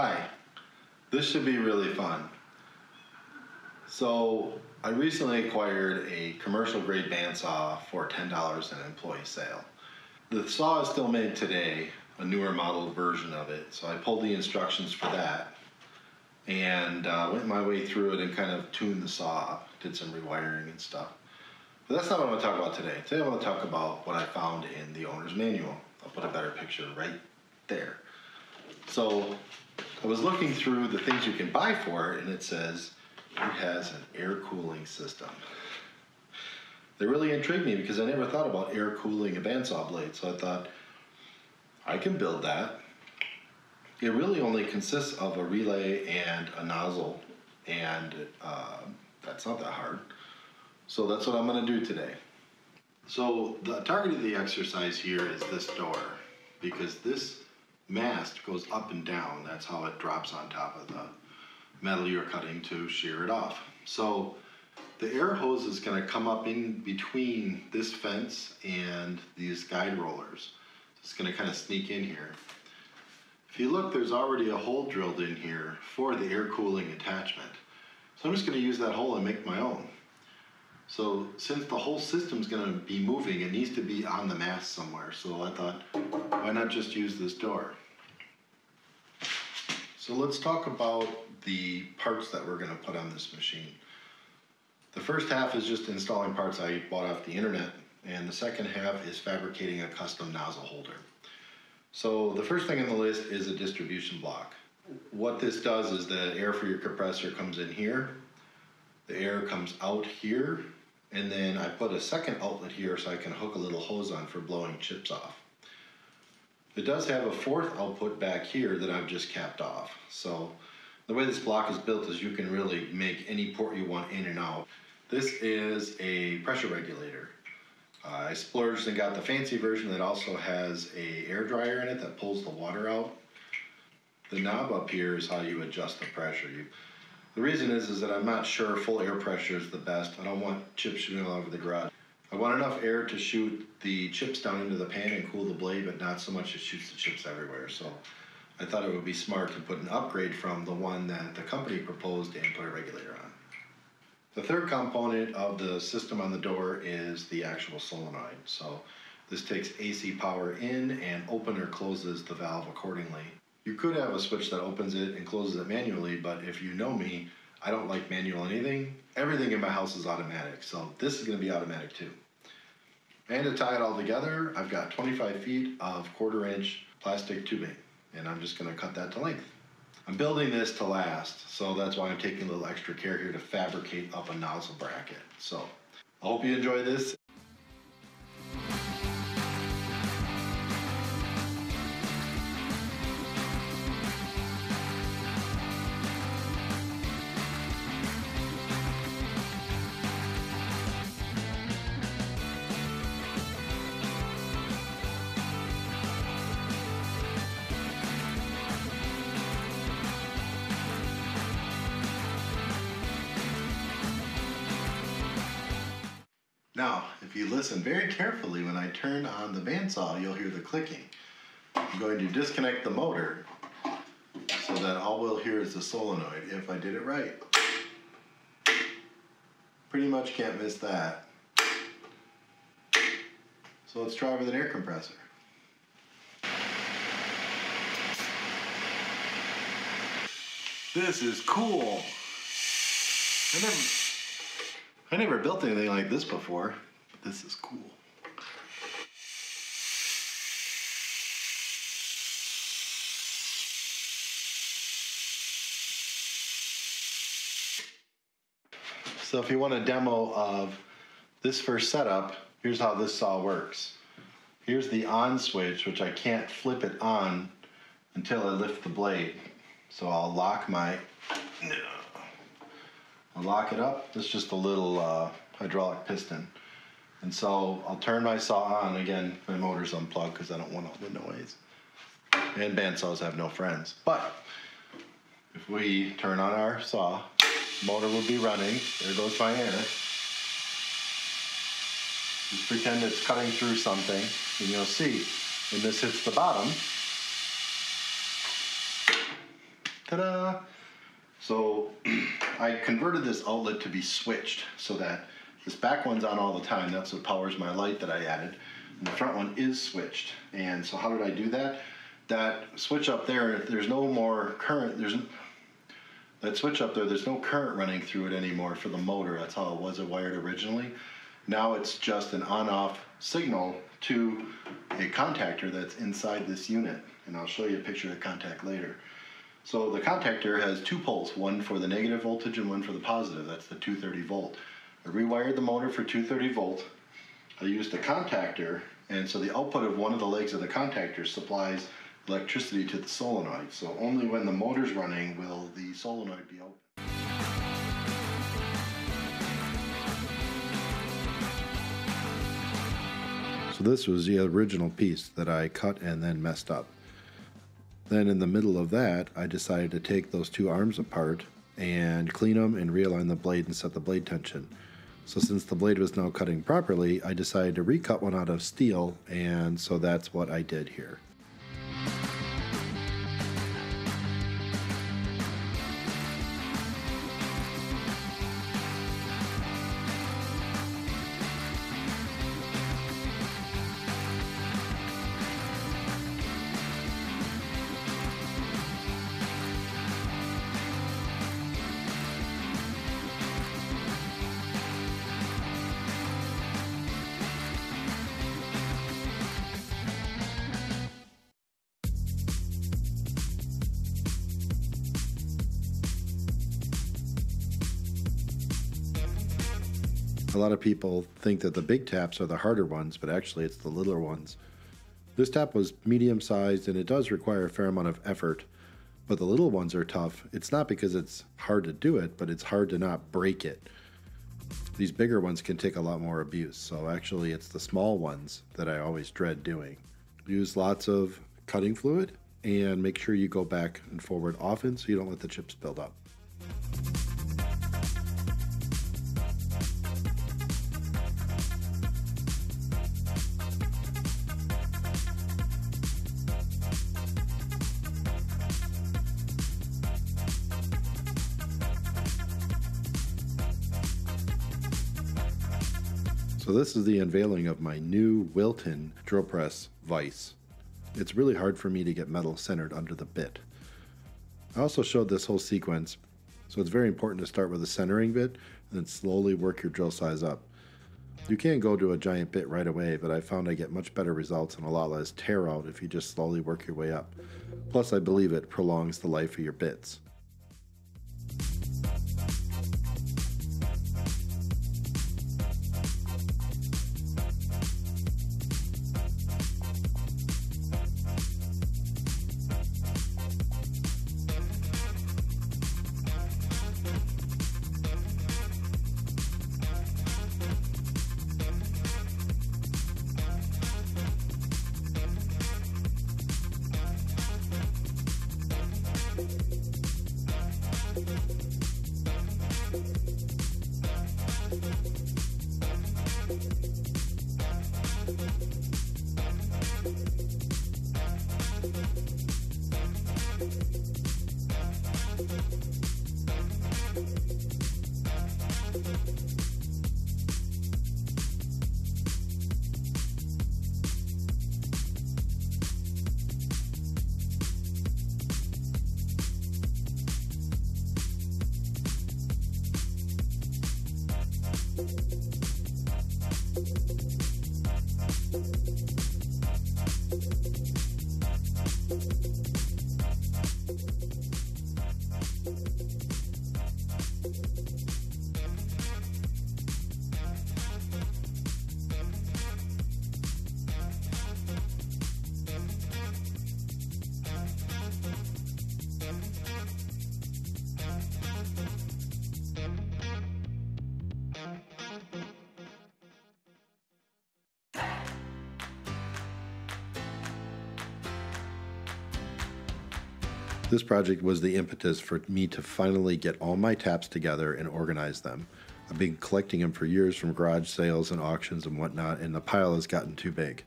Hi, this should be really fun. So, I recently acquired a commercial grade bandsaw for $10 an employee sale. The saw is still made today, a newer model version of it, so I pulled the instructions for that and uh, went my way through it and kind of tuned the saw up, did some rewiring and stuff. But that's not what I want to talk about today. Today I want to talk about what I found in the owner's manual. I'll put a better picture right there. So I was looking through the things you can buy for it, and it says it has an air cooling system. They really intrigued me because I never thought about air cooling a bandsaw blade. So I thought, I can build that. It really only consists of a relay and a nozzle, and uh, that's not that hard. So that's what I'm going to do today. So the target of the exercise here is this door, because this mast goes up and down. That's how it drops on top of the metal you're cutting to shear it off. So the air hose is going to come up in between this fence and these guide rollers. It's going to kind of sneak in here. If you look, there's already a hole drilled in here for the air cooling attachment. So I'm just going to use that hole and make my own. So since the whole system's going to be moving, it needs to be on the mast somewhere. So I thought, why not just use this door? So let's talk about the parts that we're going to put on this machine. The first half is just installing parts I bought off the internet, and the second half is fabricating a custom nozzle holder. So the first thing on the list is a distribution block. What this does is the air for your compressor comes in here, the air comes out here, and then I put a second outlet here so I can hook a little hose on for blowing chips off. It does have a fourth output back here that I've just capped off. So the way this block is built is you can really make any port you want in and out. This is a pressure regulator. I splurged and got the fancy version that also has a air dryer in it that pulls the water out. The knob up here is how you adjust the pressure. You, the reason is, is that I'm not sure full air pressure is the best. I don't want chips shooting all over the garage. I want enough air to shoot the chips down into the pan and cool the blade, but not so much it shoots the chips everywhere. So I thought it would be smart to put an upgrade from the one that the company proposed and put a regulator on. The third component of the system on the door is the actual solenoid. So this takes AC power in and open or closes the valve accordingly. You could have a switch that opens it and closes it manually, but if you know me, I don't like manual anything. Everything in my house is automatic, so this is gonna be automatic too. And to tie it all together, I've got 25 feet of quarter inch plastic tubing, and I'm just gonna cut that to length. I'm building this to last, so that's why I'm taking a little extra care here to fabricate up a nozzle bracket. So I hope you enjoy this. Listen very carefully when I turn on the bandsaw, you'll hear the clicking. I'm going to disconnect the motor so that all we'll hear is the solenoid if I did it right. Pretty much can't miss that. So let's try with an air compressor. This is cool. I never I never built anything like this before, this is cool. So if you want a demo of this first setup, here's how this saw works. Here's the on switch, which I can't flip it on until I lift the blade. So I'll lock my I'll lock it up. Is just a little uh, hydraulic piston. And so I'll turn my saw on. Again, my motor's unplugged because I don't want all the noise. And bandsaws have no friends. But if we turn on our saw, motor will be running. There goes my air. Just pretend it's cutting through something, and you'll see when this hits the bottom, Ta-da! So I converted this outlet to be switched so that this back one's on all the time. That's what powers my light that I added. And the front one is switched. And so how did I do that? That switch up there, there's no more current. There's that switch up there, there's no current running through it anymore for the motor. That's how it was wired originally. Now it's just an on-off signal to a contactor that's inside this unit. And I'll show you a picture of the contact later. So the contactor has two poles, one for the negative voltage and one for the positive. That's the 230 volt. I rewired the motor for 230 volt. I used a contactor, and so the output of one of the legs of the contactor supplies electricity to the solenoid. So only when the motor's running will the solenoid be open. So this was the original piece that I cut and then messed up. Then in the middle of that, I decided to take those two arms apart and clean them and realign the blade and set the blade tension. So since the blade was now cutting properly, I decided to recut one out of steel and so that's what I did here. A lot of people think that the big taps are the harder ones, but actually it's the littler ones. This tap was medium sized and it does require a fair amount of effort, but the little ones are tough. It's not because it's hard to do it, but it's hard to not break it. These bigger ones can take a lot more abuse, so actually it's the small ones that I always dread doing. Use lots of cutting fluid and make sure you go back and forward often so you don't let the chips build up. This is the unveiling of my new Wilton drill press vise. It's really hard for me to get metal centered under the bit. I also showed this whole sequence, so it's very important to start with a centering bit and then slowly work your drill size up. You can go to a giant bit right away, but I found I get much better results and a lot less tear out if you just slowly work your way up. Plus, I believe it prolongs the life of your bits. This project was the impetus for me to finally get all my taps together and organize them. I've been collecting them for years from garage sales and auctions and whatnot, and the pile has gotten too big.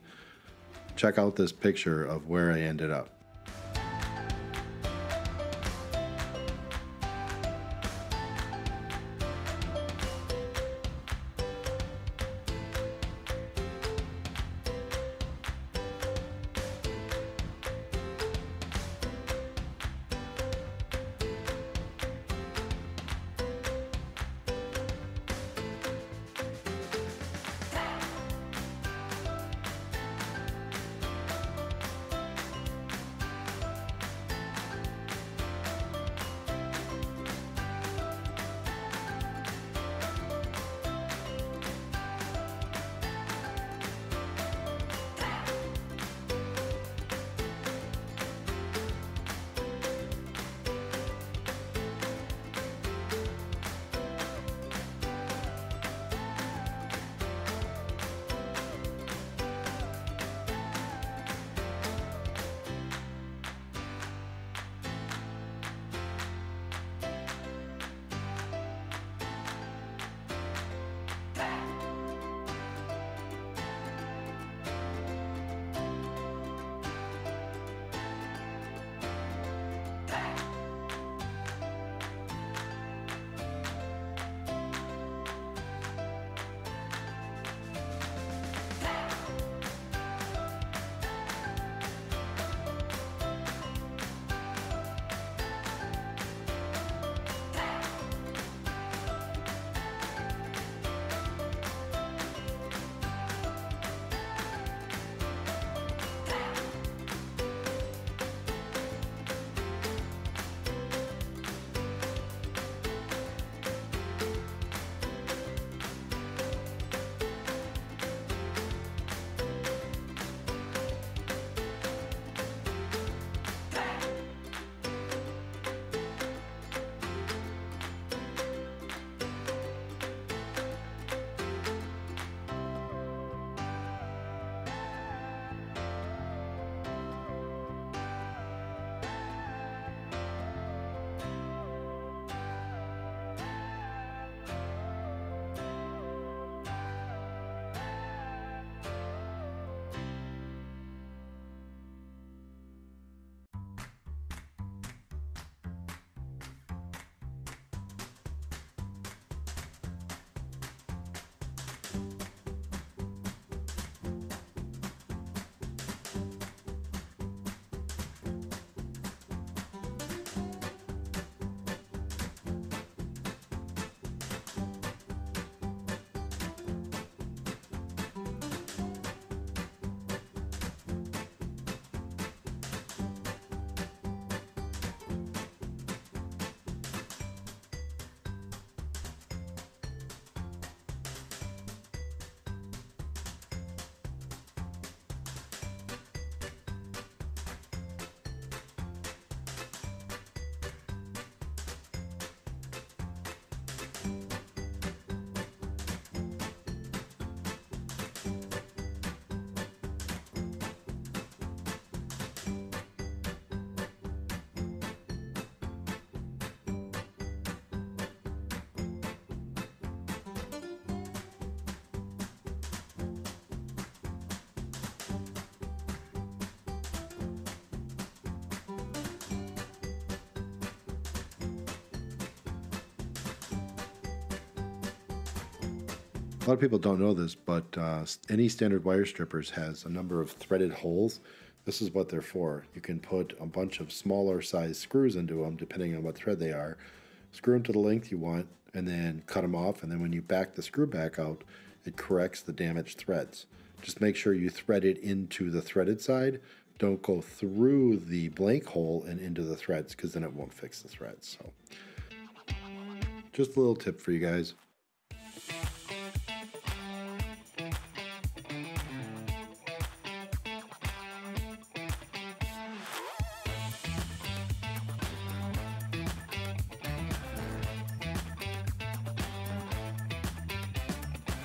Check out this picture of where I ended up. A lot of people don't know this, but uh, any standard wire strippers has a number of threaded holes. This is what they're for. You can put a bunch of smaller size screws into them, depending on what thread they are. Screw them to the length you want, and then cut them off. And then when you back the screw back out, it corrects the damaged threads. Just make sure you thread it into the threaded side. Don't go through the blank hole and into the threads, because then it won't fix the threads. So, just a little tip for you guys.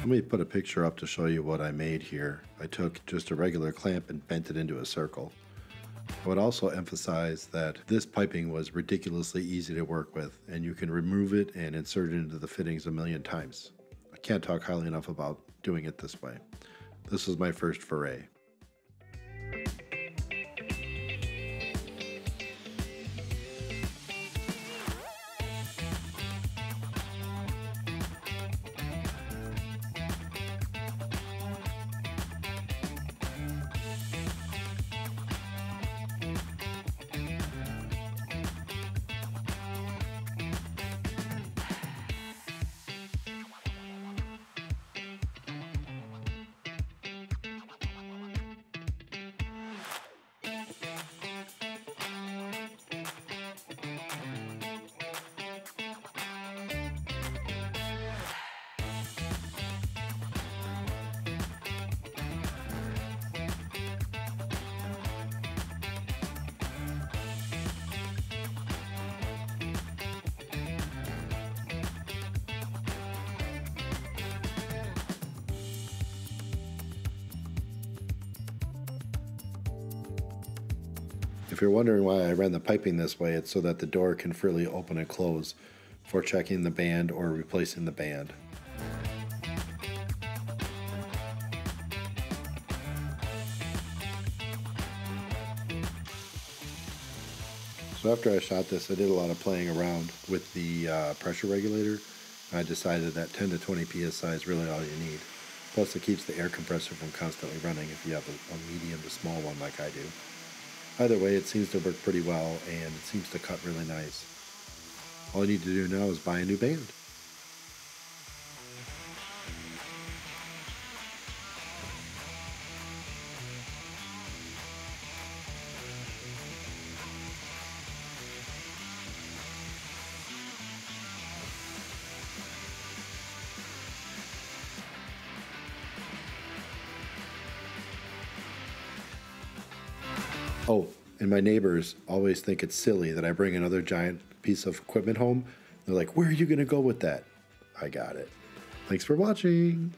Let me put a picture up to show you what I made here. I took just a regular clamp and bent it into a circle. I would also emphasize that this piping was ridiculously easy to work with and you can remove it and insert it into the fittings a million times. I can't talk highly enough about doing it this way. This was my first foray. If you're wondering why I ran the piping this way, it's so that the door can freely open and close for checking the band or replacing the band. So after I shot this, I did a lot of playing around with the uh, pressure regulator. I decided that 10 to 20 psi is really all you need. Plus, it keeps the air compressor from constantly running if you have a, a medium to small one like I do. Either way, it seems to work pretty well and it seems to cut really nice. All I need to do now is buy a new band. Oh, and my neighbors always think it's silly that I bring another giant piece of equipment home. They're like, where are you going to go with that? I got it. Thanks for watching.